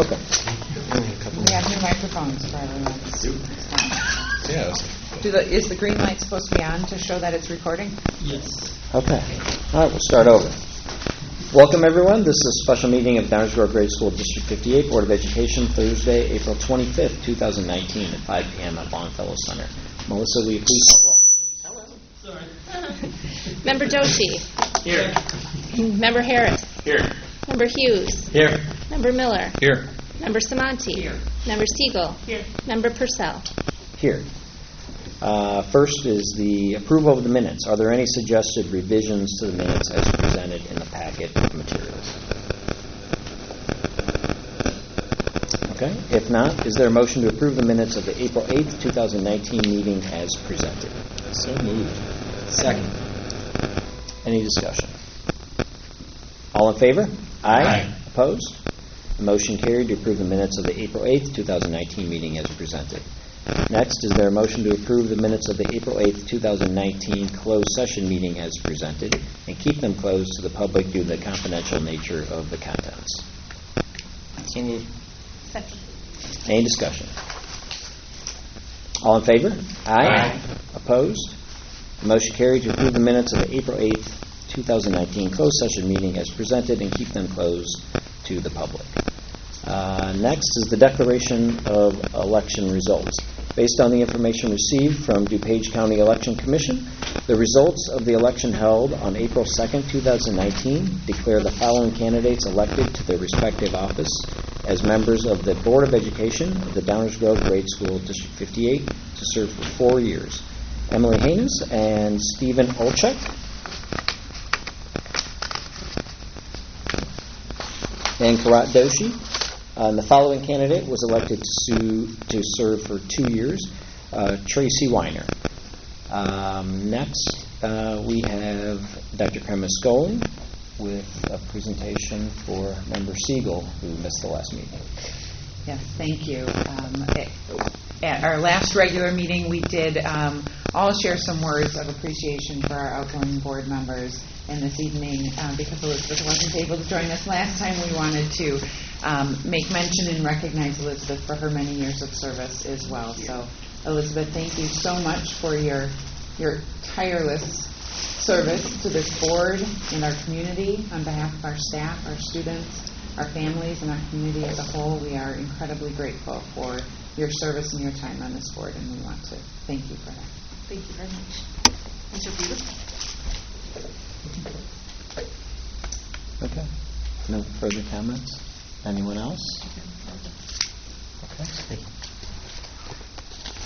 welcome. We have new microphones for everyone. Yes. Do the, is the green light supposed to be on to show that it's recording? Yes. Okay. All right, we'll start over. Welcome, everyone. This is a special meeting of Downers Grove Grade School District 58 Board of Education, Thursday, April 25th, 2019, at 5 p.m. at Longfellow Center. Melissa, will you please call roll? Member Doshi. Here. Member Harris. Here. Member Hughes. Here. Member Miller. Here. Member Samanti. Here. Member Siegel. Here. Member Purcell. Here. Uh, First is the approval of the minutes. Are there any suggested revisions to the minutes as presented in the packet of materials? Okay. If not, is there a motion to approve the minutes of the April 8th, 2019 meeting as presented? So moved. Second. Any discussion? All in favor? Aye. Opposed? The motion carried to approve the minutes of the April 8th, 2019 meeting as presented. Next, is there a motion to approve the minutes of the April 8th, 2019 closed session meeting as presented and keep them closed to the public due to the confidential nature of the contents? So moved. Any discussion? All in favor? Aye. Opposed? The motion carried to approve the minutes of the April 8th, 2019 closed session meeting as presented and keep them closed to the public. Uh, Next is the declaration of election results. Based on the information received from DuPage County Election Commission, the results of the election held on April 2nd, 2019 declare the following candidates elected to their respective office as members of the Board of Education of the Downers Grove Grade School District 58 to serve for four years. Emily Haynes and Stephen Olchek. And Karat Doshi. Uh, the following candidate was elected to to serve for two years, uh, Tracy Weiner. Um, Next, uh, we have Dr. Cremascoli with a presentation for Member Siegel, who missed the last meeting. Yes, thank you. Um, at- At our last regular meeting, we did um, all share some words of appreciation for our outgoing board members. And this evening, um, because Elizabeth wasn't able to join us last time, we wanted to um, make mention and recognize Elizabeth for her many years of service as well. So Elizabeth, thank you so much for your, your tireless service to this board and our community. On behalf of our staff, our students, our families, and our community as a whole, we are incredibly grateful for your service and your time on this board, and we want to thank you for that. Thank you very much. Mr. Peters? Okay. No further comments? Anyone else? Okay.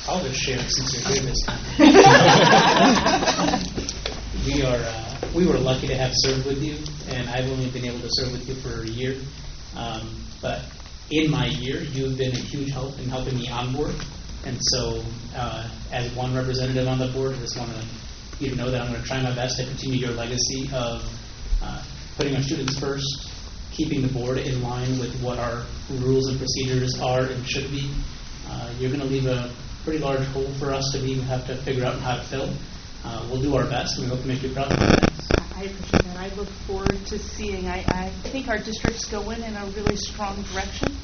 I'll just share it since you're doing this. We are, uh, we were lucky to have served with you, and I've only been able to serve with you for a year. Um, But in my year, you've been a huge help in helping me onboard. And so, uh, as one representative on the board, I just want to, you know that I'm going to try my best to continue your legacy of uh, putting our students first, keeping the board in line with what our rules and procedures are and should be. Uh, You're going to leave a pretty large hole for us to be, have to figure out how to fill. Uh, We'll do our best, and we hope to make you proud. I appreciate that. I look forward to seeing, I, I think our district's going in a really strong direction,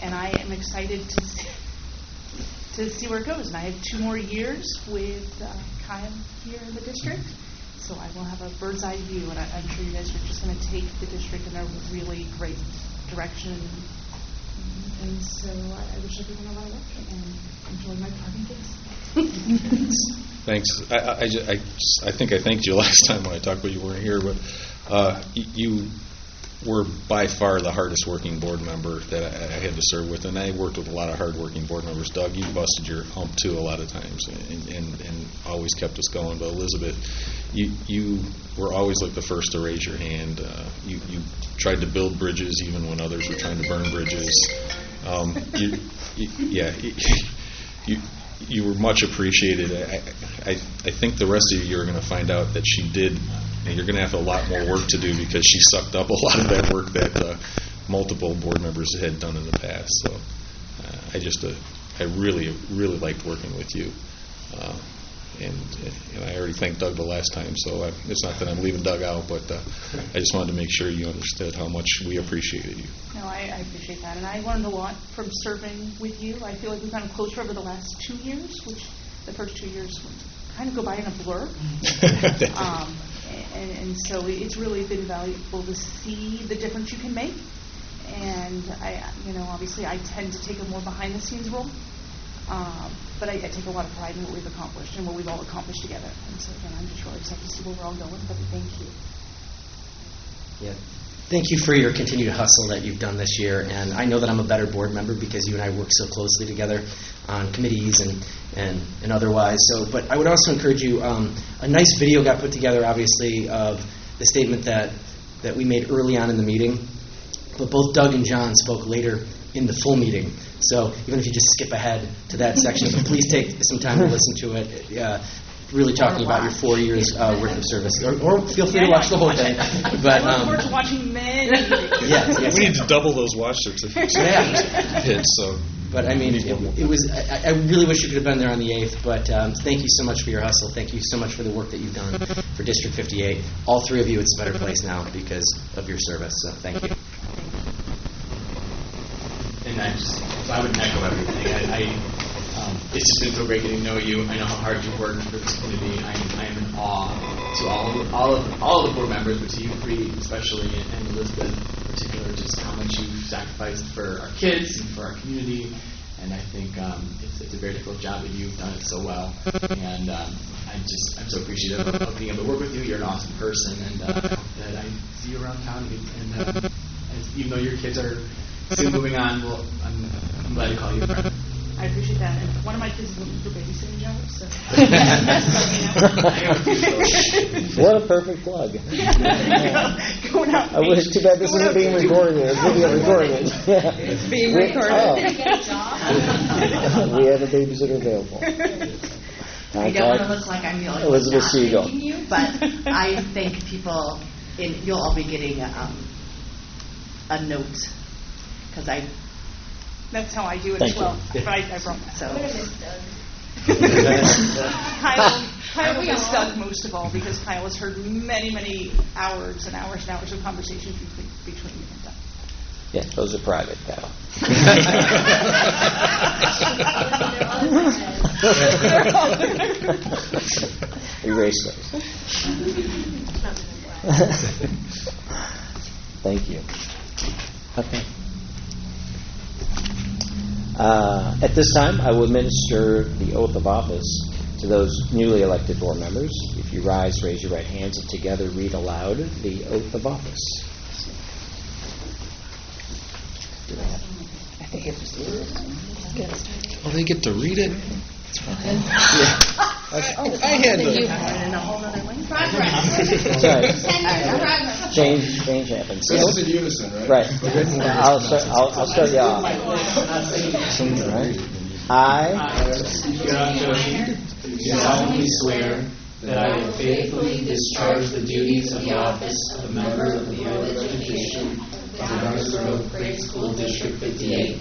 and I am excited to see, to see where it goes. And I have two more years with uh, Kyle here in the district, so I will have a bird's eye view, and I, I'm sure you guys are just going to take the district in a really great direction. And so I, I wish everyone a lot of luck and enjoy my parting days. Thanks. I, I, I I think I thanked you last time when I talked, but you weren't here. But uh, you were by far the hardest working board member that I, I had to serve with, and I worked with a lot of hard working board members. Doug, you busted your hump too a lot of times, and, and, and always kept us going. But Elizabeth, you you were always like the first to raise your hand. Uh, you you tried to build bridges even when others were trying to burn bridges. Um, you, you, yeah. You, you were much appreciated. I, I, I think the rest of you, you're going to find out that she did, and you're going to have a lot more work to do because she sucked up a lot of that work that uh, multiple board members had done in the past. So uh, I just, uh, I really, really liked working with you. Uh, and and I already thanked Doug the last time, so I- it's not that I'm leaving Doug out, but uh, I just wanted to make sure you understood how much we appreciated you. No, I, I appreciate that, and I learned a lot from serving with you. I feel like we've gotten closer over the last two years, which the first two years kind of go by in a blur. Um, and, and so it's really been valuable to see the difference you can make. And I, you know, obviously I tend to take a more behind the scenes role. Um, but I, I take a lot of pride in what we've accomplished and what we've all accomplished together. And so again, I'm just really excited to see where we're all going. But thank you. Yeah. Thank you for your continued hustle that you've done this year. And I know that I'm a better board member because you and I work so closely together on committees and, and, and otherwise. So, but I would also encourage you, um, a nice video got put together, obviously, of the statement that, that we made early on in the meeting. But both Doug and John spoke later in the full meeting. So even if you just skip ahead to that section, please take some time to listen to it. Uh, really talking about your four years uh, worth of service, or, or feel free to watch the whole thing. But I look um, forward to watching many. yes, yes. We need to double those watch certificates. Yeah. Hits, so. But I mean, it, it was. I, I really wish you could have been there on the eighth. But um, thank you so much for your hustle. Thank you so much for the work that you've done for District 58. All three of you, it's a better place now because of your service. So thank you. And I just, so I would echo everything. I, I um, it's just been so great getting to know you. I know how hard you work for this community. I, I am in awe to all of, all of all of the board members, but to you three especially, and, Elizabeth in particular, just how much you've sacrificed for our kids and for our community. And I think um, it's, it's a very difficult job, but you've done it so well. And um, I just, I'm so appreciative of, of being able to work with you. You're an awesome person, and uh, that I see you around town. And, and as, even though your kids are soon moving on, well, I'm, I'm glad to call you a friend. I appreciate that. And one of my kids is looking for babysitting jobs, so. What a perfect plug. Going out. I wish, too bad this isn't being recorded. It's video recorded. It's being recorded. We have a babysitter available. I don't want to look like I'm the only one Elizabeth not Siegel. thanking you, but I thank people, in, you'll all be getting um, a note, because I, That's how I do it Thank as you. well. But I, I brought that. so, Kyle, Kyle will miss Doug most of all because Kyle has heard many, many hours and hours and hours of conversations between, between me and Doug. Yeah, those are private, Kyle. Erase those. Thank you. Okay. Uh, At this time, I will administer the oath of office to those newly elected board members. If you rise, raise your right hands, and together read aloud the oath of office. Do they have- Oh, they get to read it? I had You to. have in a whole other way. Sorry. Change, change happens. This is in unison, right? Right. I'll start, I'll, I'll start you off. Right. I Hiram Joshi, do solemnly swear that I will faithfully discharge the duties of the office of a member of the Board of Education of the Downers Grove Grade School District 58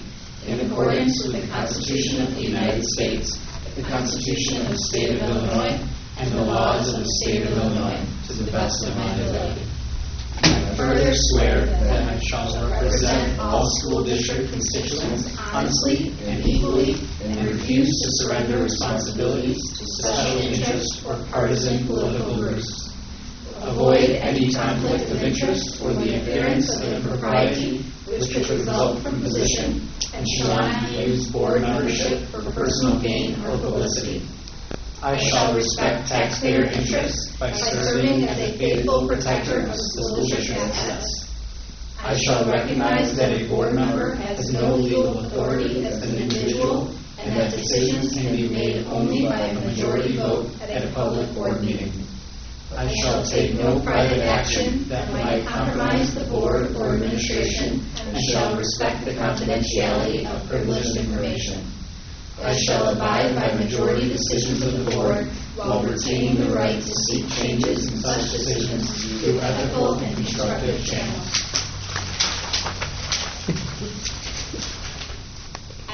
in accordance with the Constitution of the United States, the Constitution of the State of Illinois, and the laws of the State of Illinois, to the best of my ability. I further swear that I shall represent all school district constituents honestly and equally, and refuse to surrender responsibilities to special interest or partisan political groups. Avoid any conflict of interest or the appearance of impropriety which result from position, and shall not use board membership for personal gain or publicity. I shall respect taxpayer interests by serving as a faithful protector of school district assets. I shall recognize that a board member has no legal authority as an individual and that decisions can be made only by a majority vote at a public board meeting. I shall take no private action that might compromise the board or administration and shall respect the confidentiality of privileged information. I shall abide by majority decisions of the board while retaining the right to seek changes in such decisions through ethical and constructive channels.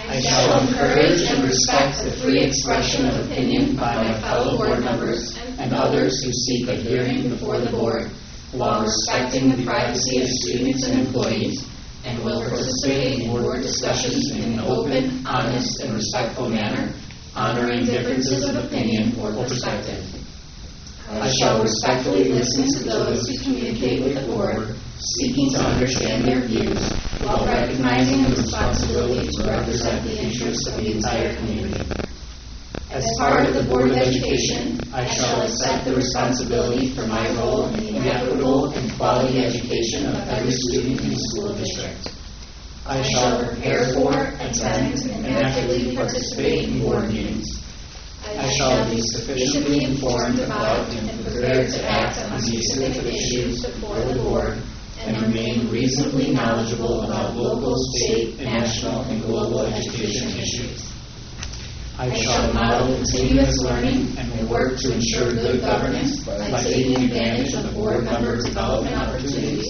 I shall encourage and respect the free expression of opinion by my fellow board members and others who seek a hearing before the board, while respecting the privacy of students and employees, and will participate in board discussions in an open, honest, and respectful manner, honoring differences of opinion or perspective. I shall respectfully listen to those who communicate with the board, seeking to understand their views, while recognizing the responsibility to represent the interests of the entire community. As part of the Board of Education, I shall accept the responsibility for my role in the equitable and quality education of every student in the school district. I shall prepare for, attend, and actively participate in board meetings. I shall be sufficiently informed about and prepared to act on specific issues before the board and remain reasonably knowledgeable about local, state, national, and global education issues. I shall model continuous learning and will work to ensure good governance by taking advantage of the board member development opportunities,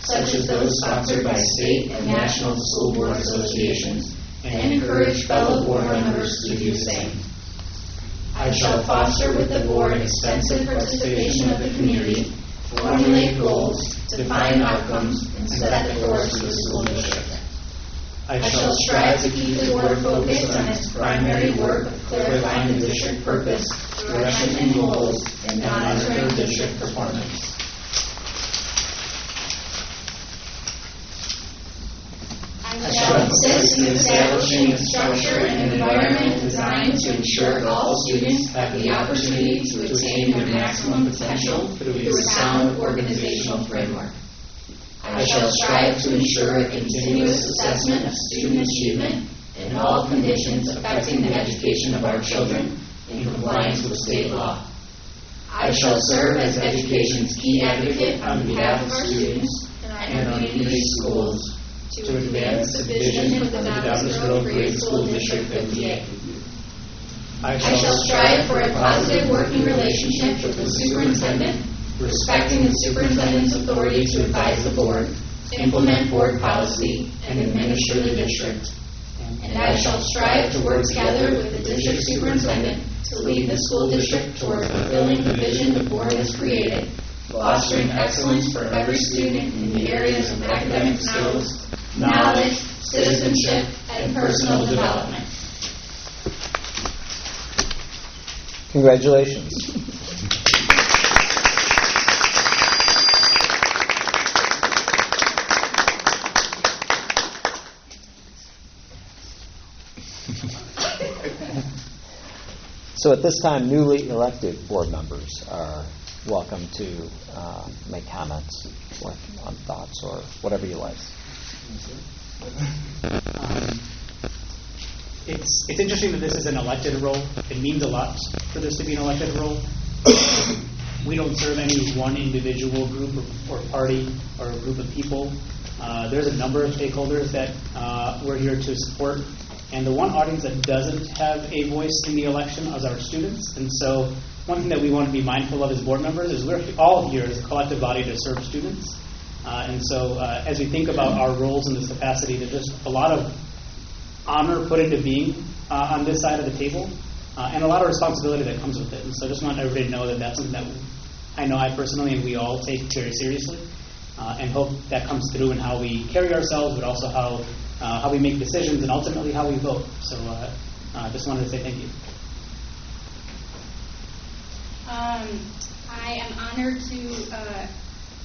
such as those sponsored by state and national school board associations, and encourage fellow board members to do the same. I shall foster with the board extensive participation of the community, formulate goals, define outcomes, and set the course for the school. I shall strive to keep the board focused on its primary work of clarifying the district purpose, direction, and goals, and monitoring district performance. I shall insist in establishing a structure and environment designed to ensure all students have the opportunity to attain their maximum potential through a sound organizational framework. I shall strive to ensure a continuous assessment of student achievement in all conditions affecting the education of our children in compliance with state law. I shall serve as education's key advocate on behalf of students and our community schools to advance the vision of the Downers Grade School District 58. I shall strive for a positive working relationship with the superintendent, respecting the superintendent's authority to advise the board, implement board policy, and administer the district. And I shall strive to work together with the district superintendent to lead the school district toward fulfilling the vision the board has created, fostering excellence for every student in the areas of academic skills, knowledge, citizenship, and personal development. Congratulations. So at this time, newly elected board members are welcome to uh, make comments or on thoughts or whatever you like. Um, It's, it's interesting that this is an elected role. It means a lot for this to be an elected role. We don't serve any one individual group or, or party or group of people. Uh, there's a number of stakeholders that uh, we're here to support. And the one audience that doesn't have a voice in the election is our students. And so one thing that we want to be mindful of as board members is we're all here as a collective body to serve students. Uh, and so uh, as we think about our roles in this capacity, there's just a lot of honor put into being uh, on this side of the table, uh, and a lot of responsibility that comes with it. And so I just want everybody to know that that's something that I know I personally and we all take very seriously, uh, and hope that comes through in how we carry ourselves, but also how uh, how we make decisions and ultimately how we vote. So I just wanted to say thank you. Um, I am honored to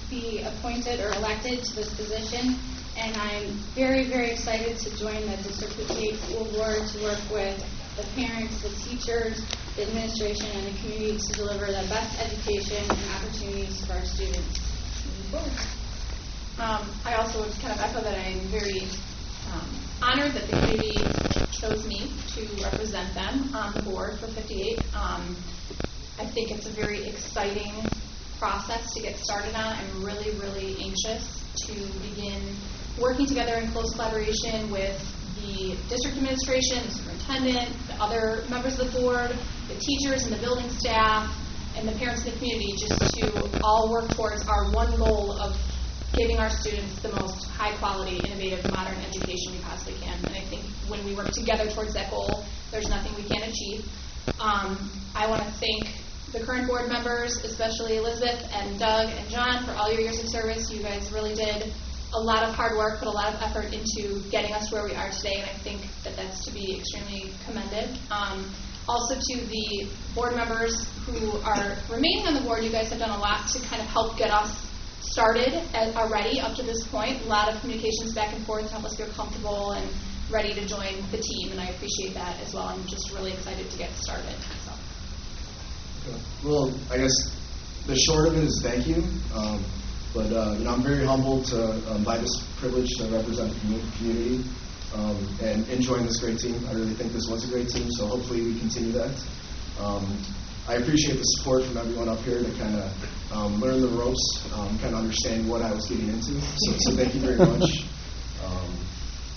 be appointed or elected to this position, and I'm very, very excited to join the District 58 School Board to work with the parents, the teachers, the administration, and the community to deliver the best education and opportunities for our students. Um, I also would kind of echo that I'm very um, honored that the community chose me to represent them on the board for 58. Um, I think it's a very exciting process to get started on. I'm really, really anxious to begin working together in close collaboration with the district administration, the superintendent, the other members of the board, the teachers and the building staff, and the parents in the community, just to all work towards our one goal of giving our students the most high quality, innovative, modern education we possibly can. And I think when we work together towards that goal, there's nothing we can't achieve. Um, I want to thank the current board members, especially Elizabeth and Doug and John, for all your years of service. You guys really did a lot of hard work, put a lot of effort into getting us where we are today, and I think that that's to be extremely commended. Um, also to the board members who are remaining on the board, you guys have done a lot to kind of help get us started already up to this point. A lot of communications back and forth to help us feel comfortable and ready to join the team, and I appreciate that as well. I'm just really excited to get started. So. Well, I guess the short of it is thank you. Um, but uh, you know, I'm very humbled to um, by this privilege to represent the community um, and enjoying this great team. I really think this was a great team, so hopefully we continue that. Um, I appreciate the support from everyone up here to kind of um, learn the ropes, um, kind of understand what I was getting into. So, so thank you very much. Um,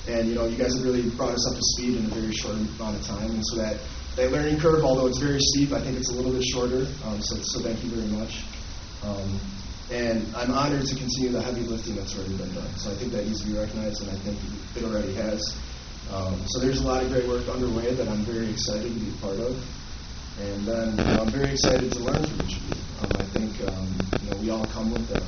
and you know, you guys have really brought us up to speed in a very short amount of time, and so that that learning curve, although it's very steep, I think it's a little bit shorter. Um, so, so thank you very much. Um, and I'm honored to continue the heavy lifting that's already been done. So I think that needs to be recognized, and I think it already has. Um, so there's a lot of great work underway that I'm very excited to be a part of. And then you know, I'm very excited to learn from each of you. Um, I think um, you know we all come with a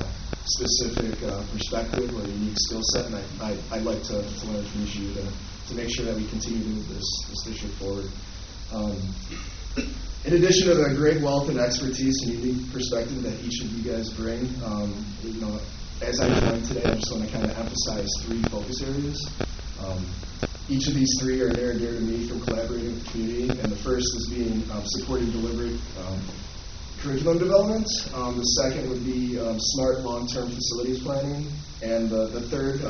specific uh, perspective or a unique skill set, and I, I, I'd like to, to learn from each of you to, to make sure that we continue to move this, this district forward. Um, in addition to the great wealth and expertise and unique perspective that each of you guys bring, um, you know, as I join today, I just want to kind of emphasize three focus areas. Um, each of these three are near and dear to me from collaborating with the community, and the first is being um, supporting delivery um, curriculum development. Um, the second would be smart long-term facilities planning, and the, the third,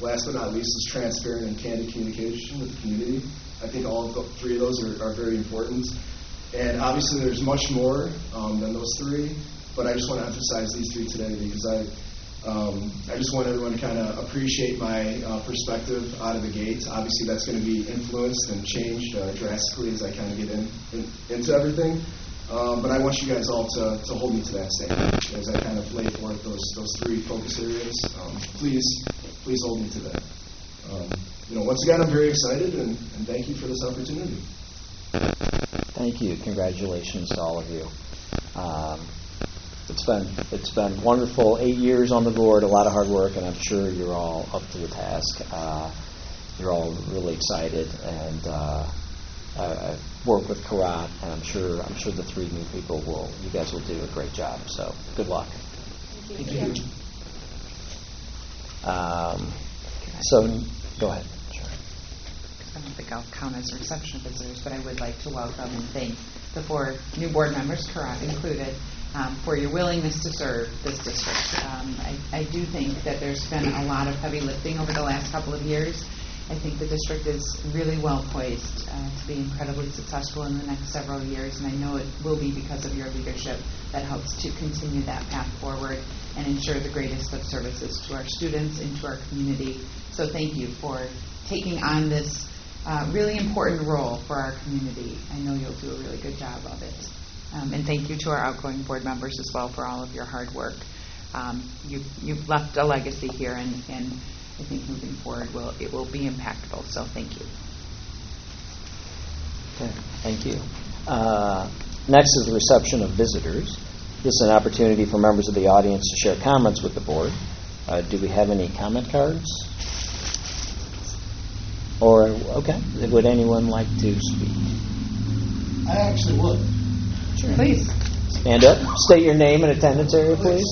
last but not least, is transparent and candid communication with the community. I think all of the three of those are, are very important. And obviously, there's much more um, than those three, but I just want to emphasize these three today because I, um, I just want everyone to kind of appreciate my uh, perspective out of the gate. Obviously, that's going to be influenced and changed uh, drastically as I kind of get in, in, into everything. Um, but I want you guys all to, to hold me to that standard as I kind of lay forth those, those three focus areas. Um, please, please hold me to that. Um, you know, once again, I'm very excited and, and thank you for this opportunity. Thank you. Congratulations to all of you. Um, it's been it's been wonderful. Eight years on the board, a lot of hard work, and I'm sure you're all up to the task. Uh, you're all really excited, and uh, I, I work with Karat, and I'm sure I'm sure the three new people will. You guys will do a great job. So good luck. Thank you. Um, so go ahead. Sure. I don't think I'll count as reception visitors, but I would like to welcome and thank the four new board members, Karat included, um, for your willingness to serve this district. Um, I, I do think that there's been a lot of heavy lifting over the last couple of years. I think the district is really well poised uh, to be incredibly successful in the next several years, and I know it will be because of your leadership that helps to continue that path forward and ensure the greatest of services to our students and to our community. So thank you for taking on this uh, really important role for our community. I know you'll do a really good job of it. Um, and thank you to our outgoing board members as well for all of your hard work. Um, you, you've left a legacy here, and, and I think moving forward will, it will be impactful. So thank you. Okay, thank you. Uh, next is the reception of visitors. This is an opportunity for members of the audience to share comments with the board. Uh, do we have any comment cards? Or, okay, would anyone like to speak? I actually would. Sure. Please. Stand up, state your name and attendance area, please.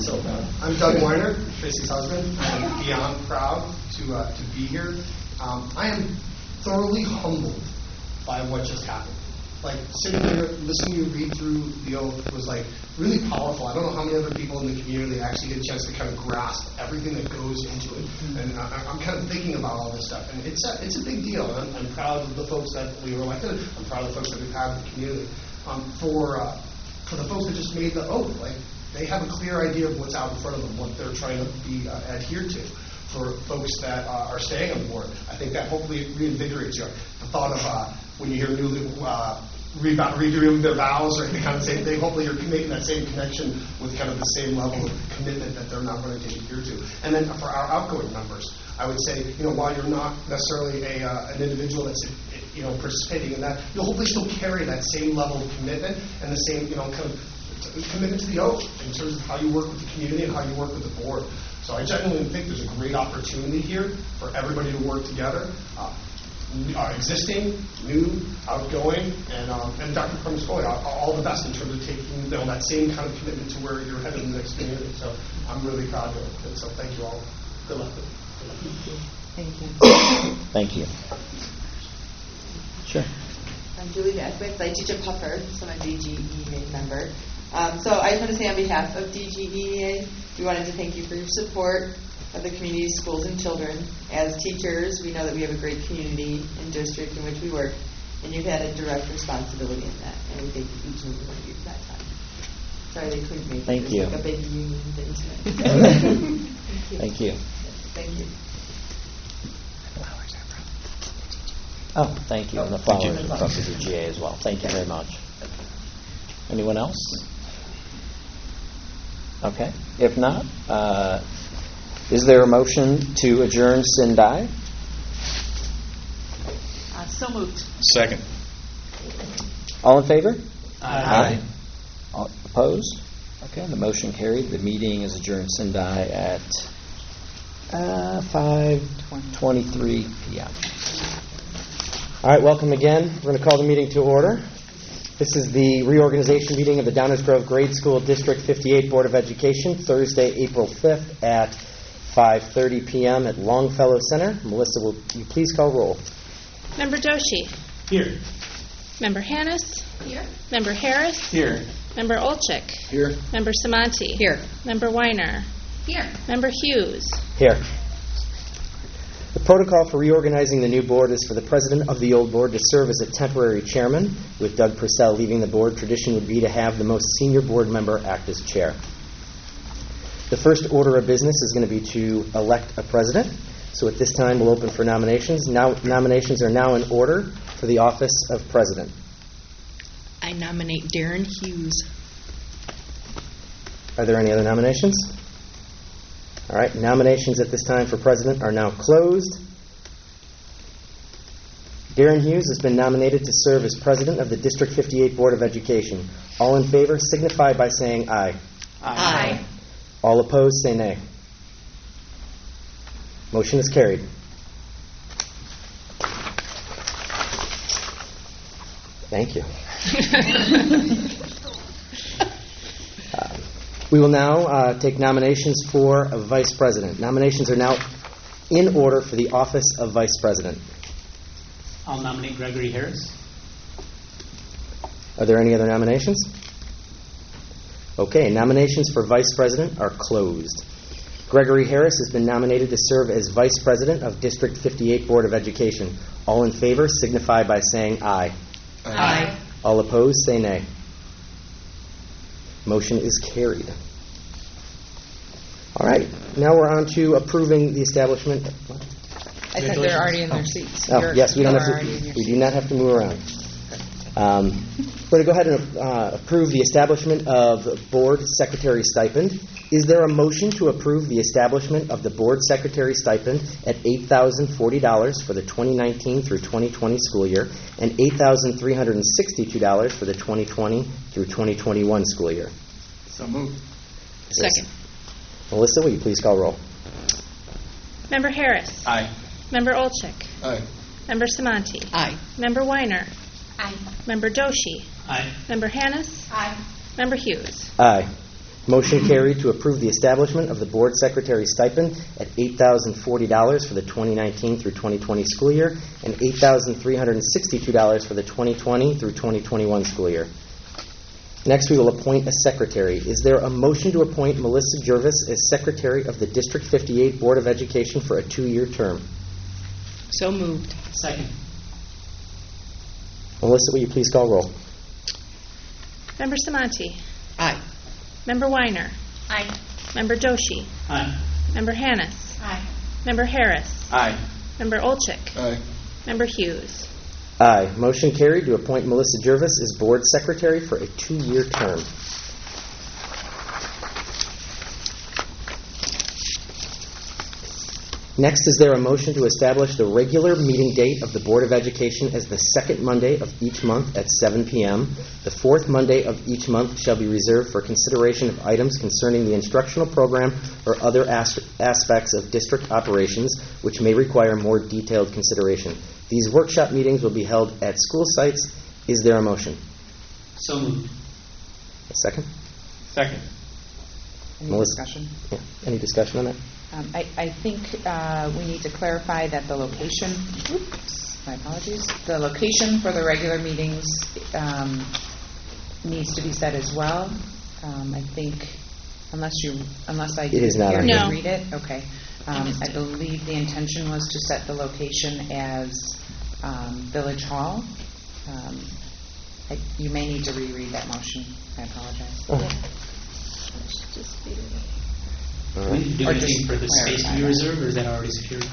So, I'm Doug Weiner, Tracy's husband. I'm beyond proud to, uh, to be here. Um, I am thoroughly humbled by what just happened. Like, sitting here, listening to you read through the oath was like really powerful. I don't know how many other people in the community actually get a chance to kind of grasp everything that goes into it. And I, I'm kind of thinking about all this stuff. And it's a, it's a big deal. I'm, I'm proud of the folks that we were elected. I'm proud of the folks that we've had in the community. Um, for, uh, for the folks that just made the oath, like, they have a clear idea of what's out in front of them, what they're trying to be uh, adhered to. For folks that uh, are staying on board, I think that hopefully reinvigorates you. The thought of uh, when you hear new uh, revow- redoing their vows or any kind of same thing. Hopefully, you're making that same connection with kind of the same level of commitment that they're not going to adhere to. And then for our outgoing members, I would say, you know, while you're not necessarily a, uh, an individual that's, you know, participating in that, you'll hopefully still carry that same level of commitment and the same, you know, kind of commitment to the oath in terms of how you work with the community and how you work with the board. So I genuinely think there's a great opportunity here for everybody to work together. Uh, uh, existing, new, outgoing, and, um, and Dr. Cremascoli, all, all the best in terms of taking you know, that same kind of commitment to where you're headed in the next community. So I'm really proud of it. And so thank you all. Good luck. Thank you. Thank you. Sure. I'm Julie Nesbitt. I teach at Puffer, so I'm a DGEA member. Um, so I just want to say on behalf of DGEA, we wanted to thank you for your support of the community schools and children. As teachers, we know that we have a great community and district in which we work, and you've had a direct responsibility in that, and we thank each and every one of you for that time. Sorry they couldn't make it. Thank It was you. like a big union thing tonight. Thank you. Thank you. Oh, thank you, and the flowers are from the DGEA as well. Thank you very much. Anyone else? Okay, if not, uh, is there a motion to adjourn sine die? Uh, So moved. Second. All in favor? Aye. All Opposed? Okay, the motion carried. The meeting is adjourned sine die at uh, 5:23 PM. All right, welcome again. We're going to call the meeting to order. This is the reorganization meeting of the Downers Grove Grade School District 58 Board of Education, Thursday, April 5th at 5:30 PM at Longfellow Center. Melissa, will you please call roll? Member Doshi. Here. Member Hannis. Here. Member Harris. Here. Member Olchik. Here. Member Samanti. Here. Member Weiner. Here. Member Hughes. Here. The protocol for reorganizing the new board is for the president of the old board to serve as a temporary chairman. With Doug Purcell leaving the board, tradition would be to have the most senior board member act as chair. The first order of business is going to be to elect a president. So at this time, we'll open for nominations. Now, nominations are now in order for the office of president. I nominate Darren Hughes. Are there any other nominations? All right, nominations at this time for president are now closed. Darren Hughes has been nominated to serve as president of the District 58 Board of Education. All in favor signify by saying aye. Aye. All opposed say nay. Motion is carried. Thank you. We will now uh, take nominations for a vice president. Nominations are now in order for the office of vice president. I'll nominate Gregory Harris. Are there any other nominations? Okay, nominations for vice president are closed. Gregory Harris has been nominated to serve as vice president of District 58 Board of Education. All in favor signify by saying aye. Aye. All opposed say nay. Motion is carried. All right, now we're on to approving the establishment. I said they're already in their seats. Oh, You're- yes, we don't have already in to, your we seat. do not have to move around. Um, We're going to go ahead and uh, approve the establishment of board secretary stipend. Is there a motion to approve the establishment of the board secretary stipend at $8,040 for the 2019 through 2020 school year and $8,362 for the 2020 through 2021 school year? So moved. Second. Melissa, will you please call roll? Member Harris. Aye. Member Olchik. Aye. Member Samanti. Aye. Member Weiner. Aye. Member Doshi. Aye. Member Hannis. Aye. Member Hughes. Aye. Motion carried to approve the establishment of the board secretary stipend at $8,040 for the 2019 through 2020 school year and $8,362 for the 2020 through 2021 school year. Next, we will appoint a secretary. Is there a motion to appoint Melissa Jervis as secretary of the District 58 Board of Education for a two-year term? So moved. Second. Melissa, will you please call roll? Member Samanti. Aye. Member Weiner. Aye. Member Doshi. Aye. Member Hannis. Aye. Member Harris. Aye. Member Olchik. Aye. Member Hughes. Aye. Motion carried to appoint Melissa Jervis as Board Secretary for a two-year term. Next, is there a motion to establish the regular meeting date of the Board of Education as the second Monday of each month at 7 p.m.? The fourth Monday of each month shall be reserved for consideration of items concerning the instructional program or other as- aspects of district operations which may require more detailed consideration. These workshop meetings will be held at school sites. Is there a motion? So moved. A second? Second. Any Melissa? discussion? Yeah. Any discussion on that? Um, I, I think uh, we need to clarify that the location, oops, my apologies, the location for the regular meetings um, needs to be set as well. Um, I think, unless you, unless I It is not hear on you here. read it, okay. Um, I believe the intention was to set the location as um, Village Hall. Um, I- You may need to reread that motion. I apologize. Oh. All Do we do Or anything just for the space to clarify be that. reserved, or is that already secured?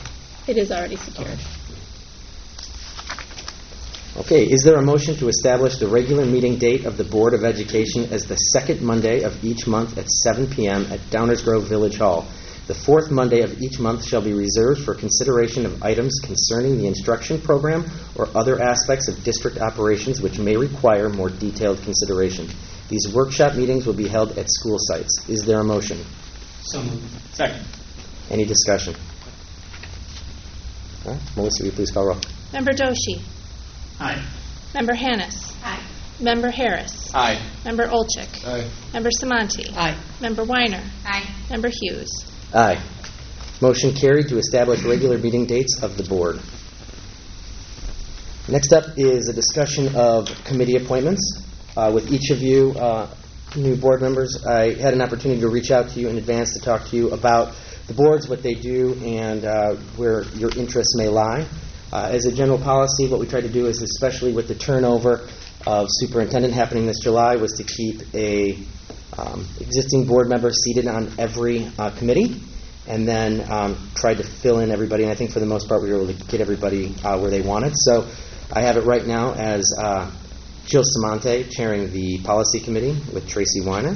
It is already secured. Okay, is there a motion to establish the regular meeting date of the Board of Education as the second Monday of each month at 7 p.m. at Downers Grove Village Hall? The fourth Monday of each month shall be reserved for consideration of items concerning the instruction program or other aspects of district operations which may require more detailed consideration. These workshop meetings will be held at school sites. Is there a motion? So moved. Second. Any discussion? All right, Melissa, will you please call roll? Member Doshi? Aye. Member Hannis? Aye. Member Harris? Aye. Member Olchik? Aye. Member Samanti? Aye. Member Weiner? Aye. Member Hughes? Aye. Motion carried to establish regular meeting dates of the board. Next up is a discussion of committee appointments. Uh, With each of you, uh, new board members, I had an opportunity to reach out to you in advance to talk to you about the boards, what they do, and uh, where your interests may lie. Uh, As a general policy, what we try to do is, especially with the turnover of superintendent happening this July, was to keep a um, existing board member seated on every uh, committee, and then um, tried to fill in everybody. And I think for the most part, we were able to get everybody uh, where they wanted. So I have it right now as uh, Jill Samante chairing the policy committee with Tracy Weiner,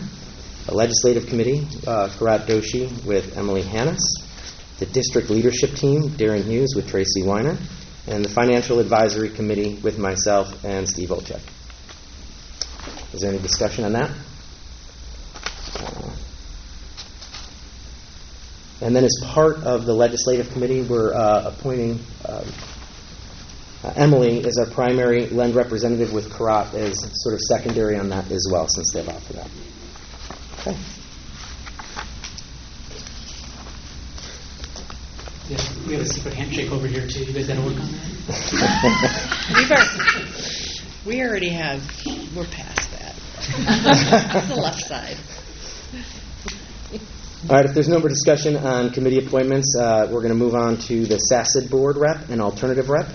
the legislative committee, uh, Karat Doshi with Emily Hannis, the district leadership team, Darren Hughes with Tracy Weiner, and the financial advisory committee with myself and Steve Olchek. Is there any discussion on that? And then as part of the legislative committee, we're uh, appointing um, uh, Emily is our primary lend representative with Karat as sort of secondary on that as well, since they've offered that. Okay. Yeah, we have a secret handshake over here, too. You guys gotta work on that? We've already, we already have, we're past that. It's the left side. All right, if there's no more discussion on committee appointments, uh, we're going to move on to the SASED Board rep and alternative rep.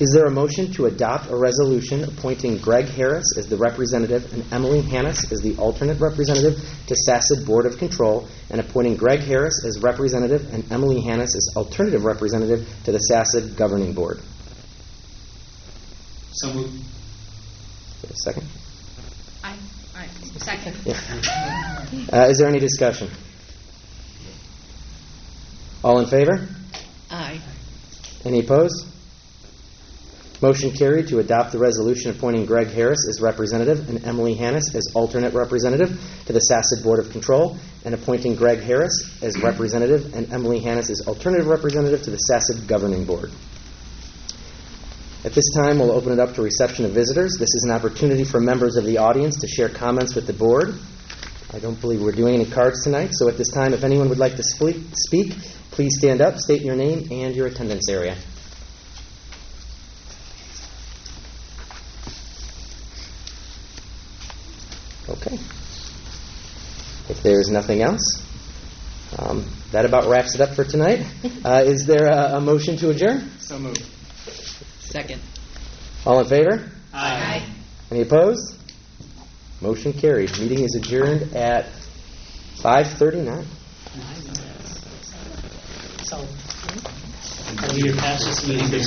Is there a motion to adopt a resolution appointing Greg Harris as the representative and Emily Hannis as the alternate representative to SASED Board of Control, and appointing Greg Harris as representative and Emily Hannis as alternative representative to the SASED Governing Board? So moved. A second? Aye. Aye. Second. Yeah. Uh, Is there any discussion? All in favor? Aye. Any opposed? Motion carried to adopt the resolution appointing Greg Harris as representative and Emily Hannis as alternate representative to the SASED Board of Control, and appointing Greg Harris as representative and Emily Hannis as alternative representative to the SASED Governing Board. At this time, we'll open it up to reception of visitors. This is an opportunity for members of the audience to share comments with the board. I don't believe we're doing any cards tonight, so at this time, if anyone would like to speak, speak, please stand up, state your name and your attendance area. Okay. If there's nothing else, um, that about wraps it up for tonight. Uh, is there a, a motion to adjourn? So moved. Second. All in favor? Aye. Any opposed? Motion carried. Meeting is adjourned at 5:39. So, our leader passed this meeting.